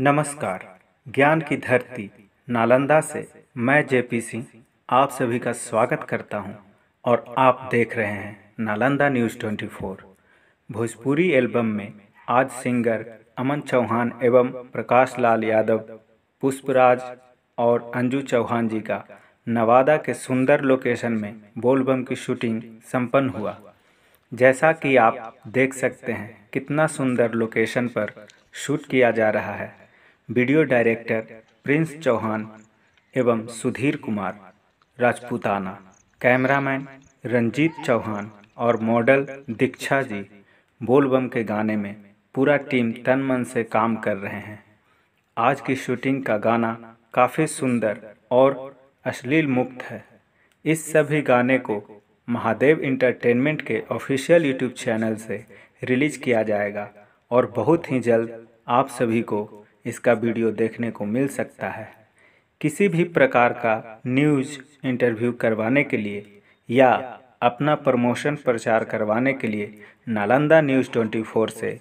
नमस्कार। ज्ञान की धरती, नालंदा से मैं जेपी सिंह, आप सभी का स्वागत करता हूँ और आप देख रहे हैं नालंदा न्यूज़ 24 भोजपुरी एल्बम में आज सिंगर अमन चौहान एवं प्रकाश लाल यादव, पुष्पराज और अंजू चौहान जी का नवादा के सुंदर लोकेशन में बोलबम की शूटिंग संपन्न हुआ। जैसा कि आप देख सकते हैं कितना सुंदर लोकेशन पर शूट किया जा रहा है। वीडियो डायरेक्टर प्रिंस चौहान एवं सुधीर कुमार राजपूताना कैमरामैन रंजीत चौहान और मॉडल दीक्षा जी बोलबम के गाने में पूरा टीम तन मन से काम कर रहे हैं। आज की शूटिंग का गाना काफ़ी सुंदर और अश्लील मुक्त है। इस सभी गाने को महादेव इंटरटेनमेंट के ऑफिशियल यूट्यूब चैनल से रिलीज़ किया जाएगा और बहुत ही जल्द आप सभी को इसका वीडियो देखने को मिल सकता है। किसी भी प्रकार का न्यूज़ इंटरव्यू करवाने के लिए या अपना प्रमोशन प्रचार करवाने के लिए नालंदा न्यूज़ 24 से